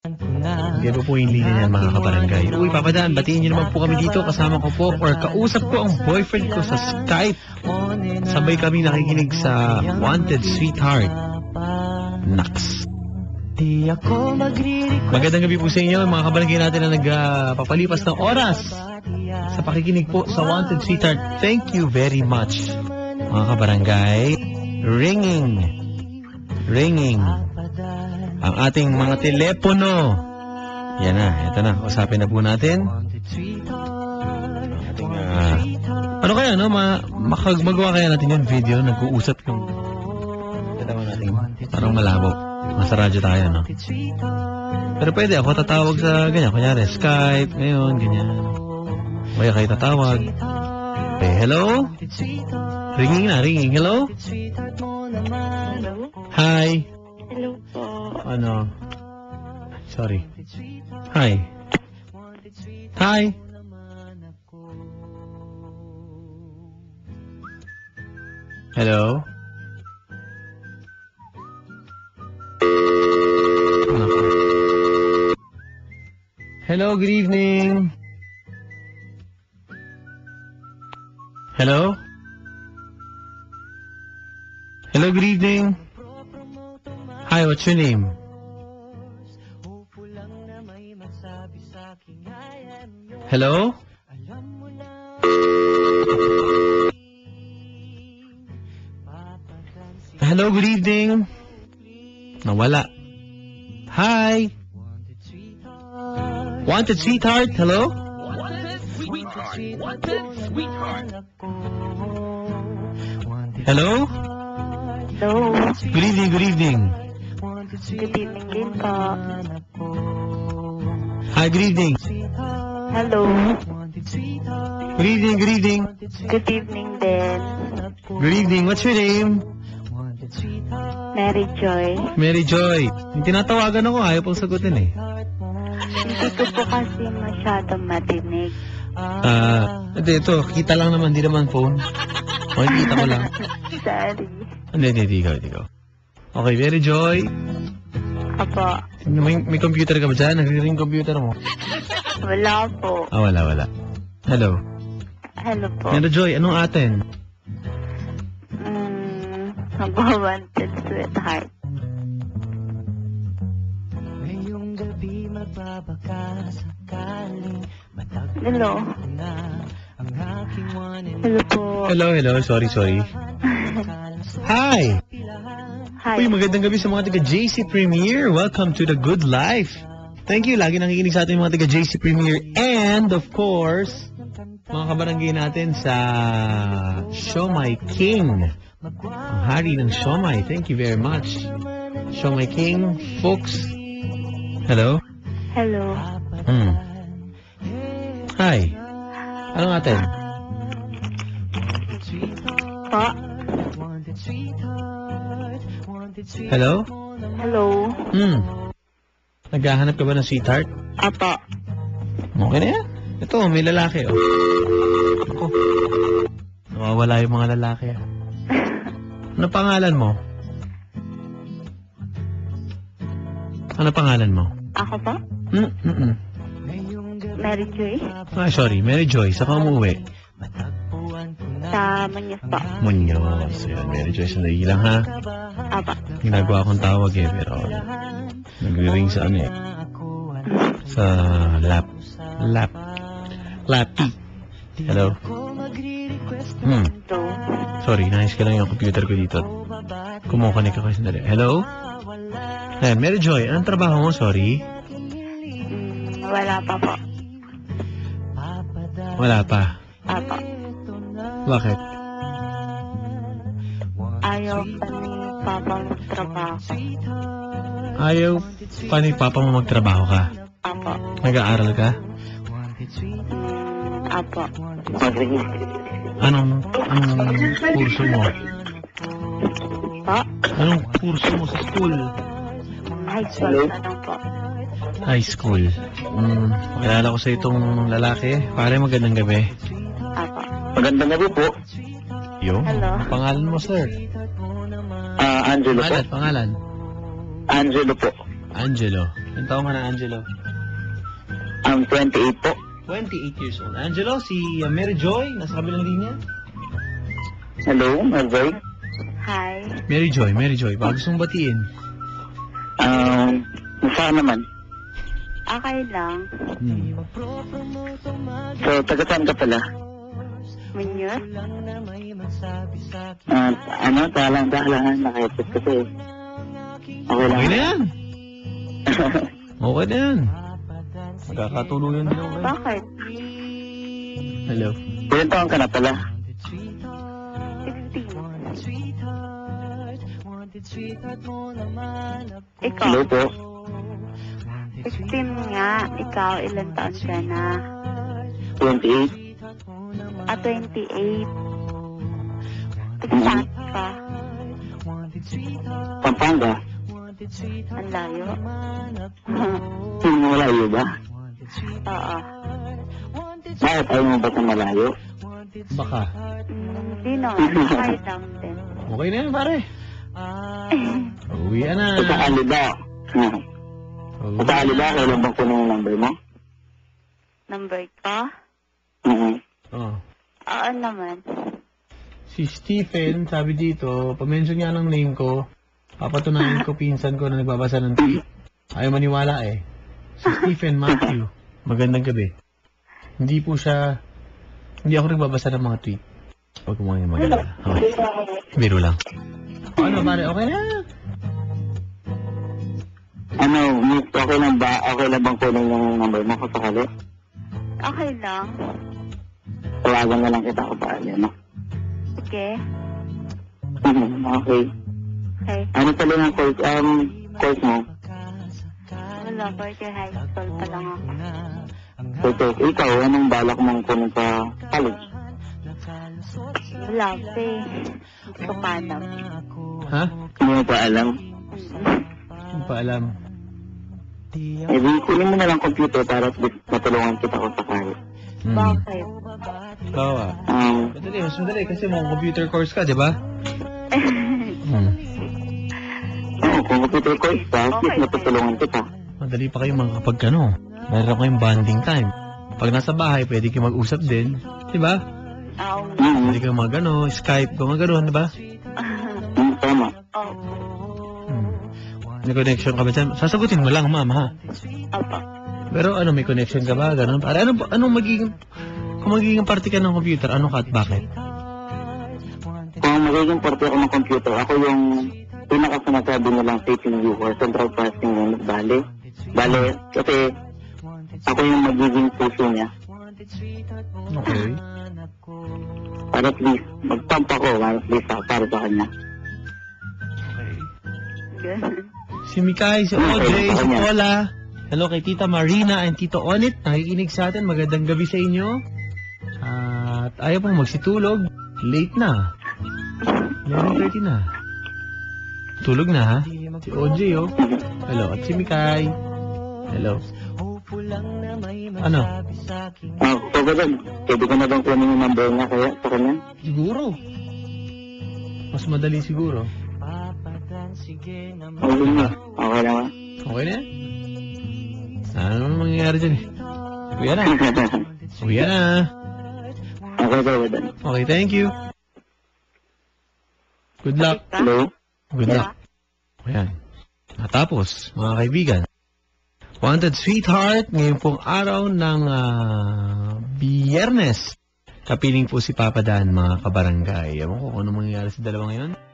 Hindi po yung linya niyan mga kabarangay. Uy, papadaan, batiin niyo naman po kami dito. Kasama ko po or kausap ko ang boyfriend ko sa Skype. Sabay kami nakikinig sa Wanted Sweetheart. Naks. Magandang gabi po sa inyo, mga kabarangay natin na nagpapalipas ng oras sa pakikinig po sa Wanted Sweetheart. Thank you very much, mga kabarangay. Ringing. Ringing. Ang ating mga telepono. Yan na, ito na. Usapin na po natin. Ating, ah, ano kaya, no? Ma makag magawa kaya natin yung video, nag-uusap yung dalawa natin. Parang malabo. Nasa radyo tayo, no? Pero pwede ako tatawag sa ganyan. Kunyari, Skype, ngayon, ganyan. Kaya kayo tatawag. Eh, hello? Ringing na, ringing. Hello? Hello? Hi. Hello po. Ano? Sorry. Hi. Hi. Hello? Hello, good evening. Hello? Hello, good evening. Hi, what's your name? Hello? Hello, good evening. Nawala. Hi. Wanted sweetheart, hello? Hello? Hello? Good evening, good evening. Good evening. Hi, good evening. Hello? Good evening, good evening. Good evening din. Good evening, what's your name? Mary Joy. Mary Joy. Yung tinatawagan ako, ayaw pong sagutin eh. Hindi ko po kasi masyadong matinig. Ah, hindi, ito, kita lang naman, di naman phone. O, kita ko lang. Sorry. Hindi, hindi, di ikaw, di ikaw. Okay, Mary Joy. Apo. May, may computer ka ba dyan? Nagre-ring computer mo? Wala po. Ah, wala, wala. Hello. Hello po. Mary Joy, anong atin? Mm, Wanted sweetheart. Ngayong gabi magbabaka sakaling matagpuan Hello? ko na ang aking one and Hello po. Hello, hello. Sorry, sorry. Hi! Hi. Uy, magandang gabi sa mga taga JC Premier. Welcome to the good life. Thank you. Lagi nakikinig sa atin mga taga JC Premier. And, of course, mga kabarangay natin sa Shomai King. Ang hari ng Shomai. Thank you very much. Shomai King, folks. Hello? Hello. Hmm. Hi. Anong atin? Po. Hello? Hello. Hmm. Naghahanap ka ba ng sweetheart? Apo. Okay na yan. Ito, may lalaki, oh. Ako. Nawawala yung mga lalaki, ah. Ano pangalan mo? Ano pangalan mo? Ako po? Mm, mm, mm. Mary Joy. Ah, sorry. Mary Joy, sa ka umuwi? Sa Muñoz po. Munyos. Ayan, Mary Joy, sandali lang, ha? Apo. Ginagawa akong tawag, eh, pero nagre-ring sa ano, eh. Sa lap. Lap. Lapi. Hello? Hmm. Sorry, nais ka lang yung computer ko dito. Kumukunik ako sandali. Hello? Ayan, Mary Joy, anong trabaho mo? Sorry. Wala pa po. Wala pa. Apo. Bakit? Ayaw pa Papa magtrabaho. Ayaw pa ni Papa mo magtrabaho ka. Apo. Nag-aaral ka? Mm, apo. Anong, anong kurso mo? Po? Anong kurso mo sa school? High school na lang po. High school. Mm, kilala ko sa itong lalaki. Pare, magandang gabi. Apo. Magandang gabi po. Yo? Hello. Pangalan mo, sir? Ah, Angelo po. Pangalan, pangalan. Angelo po. Angelo. Ilang taong ka na, Angelo? Um, 28 po. 28 years old. Angelo, si uh, Mary Joy, nasa kabilang linya. Hello, Marjoy. Hi. Mary Joy, Mary Joy, baka gusto mong batiin. Um, saan naman? Okay lang. Hmm. So, taga saan ka pala? Munyos? Uh, ano, talang talang, nakaipot kasi. Okay lang. Okay na yan. Okay na yan. Magkakatuluyan din ako. Bakit? Hello. Ilan taon ka na pala? 16. Ikaw? Hello po. 16 nga. Ikaw, ilan taon ka na? 28. Ah, 28. Saan ka? Pampanga. Ang layo. Hmm, malayo ba? Oo. Bakit ayaw mo ba sa malayo? Baka. Mm, Hindi naman. Okay lang din. Okay na yan, pare. Uwi na. Sa ali ba? Hmm. Sa ali ba? Kailan bang kunin yung number mo? Number ko? Mhm. Oh. Oo naman. Si Stephen, sabi dito, pamention niya ng name ko, papatunayan ko pinsan ko na nagbabasa ng tweet. Ayaw maniwala eh. Si Stephen Matthew. Magandang gabi. Hindi po siya, hindi ako nagbabasa ng mga tweet. Huwag mo ngayon maganda. Okay. Biro lang. Ano pare, okay na. Ano, okay lang ba? Okay lang bang kunin yung number mo kung sakali? Okay lang. Tawagan na lang kita ko pa, ano? Sige. Mhm, okay. Okay. Ano pala yung course, um, course mo? Wala, fourth year high school pa lang ako. So, ikaw, anong balak mong kunin sa college? Wala pa eh. Hindi ko pa alam. Ha? Hindi mo pa alam. Hindi pa alam. Eh, di, kunin mo na lang computer para at least matulungan kita kung sakali. Hmm. Bakit? Um, Madali, mas madali kasi mo computer course ka, di ba? Hmm. oo, kung computer course ka, at least Okay. matutulungan kita. Madali pa kayo mga kapag ano, meron kayong bonding time. Pag nasa bahay, pwede kayo mag-usap din. Di ba? Oo. Mhm, Pwede kayo mag ano, Skype, kung mga ganun, di ba? mhm, tama. Oo. Hmm. May connection ka ba dyan? Sasagutin mo lang, ma'am, ha? Opo. Pero ano, may connection ka ba? Ganun. Para ano, anong magiging, kung magiging parte ka ng computer, ano ka at bakit? Kung magiging parte ako ng computer, ako yung pinaka-sinasabi nilang CPU or central processing unit, bale. Bale, kasi ako yung magiging puso niya. Okay. Para at least, mag-pump ako, at least para sa kanya. Okay. Si Mikay, si OJ, si Paula. Hello kay Tita Marina and Tito Onit. Nakikinig sa atin. Magandang gabi sa inyo. At ayaw pong magsitulog. Late na. 11.30 na. Tulog na ha? Si OJ oh. Hello. At si Mikay. Hello. Ano? Ah, so ba? Pwede ko na bang kunin yung number niya kaya sa kanya? Siguro. Mas madali siguro. Okay na. Okay na ba? Okay na? Ano mangyayari dyan eh? Kuya na. Kuya na. Okay ba dun? Okay, thank you. Good luck. Hello? Good luck. Ayan. Natapos, mga kaibigan. Wanted Sweetheart, ngayon pong araw ng ah, biyernes. Kapiling po si Papa Dan, mga kabarangay. Ewan ko kung ano mangyayari sa dalawa ngayon.